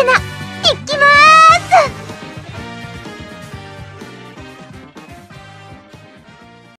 てな。